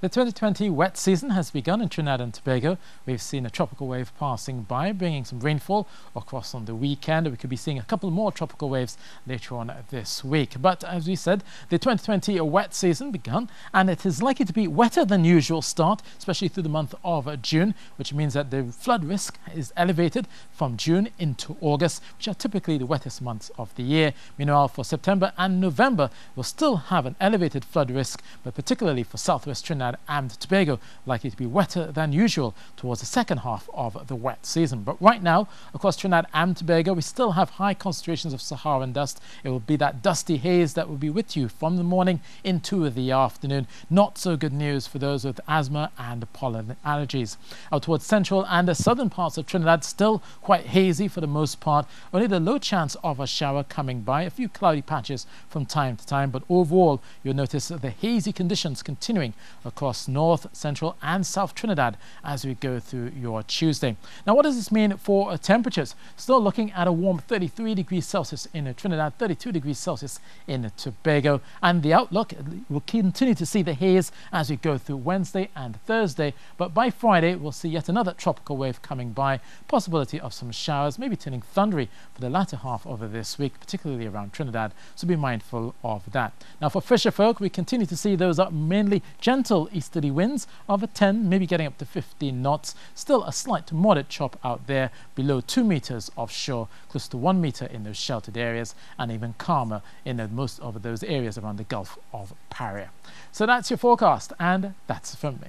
The 2020 wet season has begun in Trinidad and Tobago. We've seen a tropical wave passing by, bringing some rainfall across on the weekend. We could be seeing a couple more tropical waves later on this week. But as we said, the 2020 wet season begun, and it is likely to be wetter than usual start, especially through the month of June, which means that the flood risk is elevated from June into August, which are typically the wettest months of the year. Meanwhile, for September and November, we'll still have an elevated flood risk, but particularly for southwest Trinidad Trinidad and Tobago likely to be wetter than usual towards the second half of the wet season. But right now, across Trinidad and Tobago, we still have high concentrations of Saharan dust. It will be that dusty haze that will be with you from the morning into the afternoon. Not so good news for those with asthma and pollen allergies. Out towards central and the southern parts of Trinidad, still quite hazy for the most part. Only the low chance of a shower coming by, a few cloudy patches from time to time, but overall, you'll notice the hazy conditions continuing across across North, Central and South Trinidad as we go through your Tuesday. Now, what does this mean for uh, temperatures? Still looking at a warm 33 degrees Celsius in uh, Trinidad, 32 degrees Celsius in uh, Tobago. And the outlook, we'll continue to see the haze as we go through Wednesday and Thursday. But by Friday, we'll see yet another tropical wave coming by. Possibility of some showers, maybe turning thundery for the latter half of this week, particularly around Trinidad. So be mindful of that. Now, for fisher folk, we continue to see those are mainly gentle easterly winds of a 10, maybe getting up to 15 knots. Still a slight to moderate chop out there below 2 meters offshore, close to 1 meter in those sheltered areas, and even calmer in most of those areas around the Gulf of Paria. So that's your forecast, and that's from me.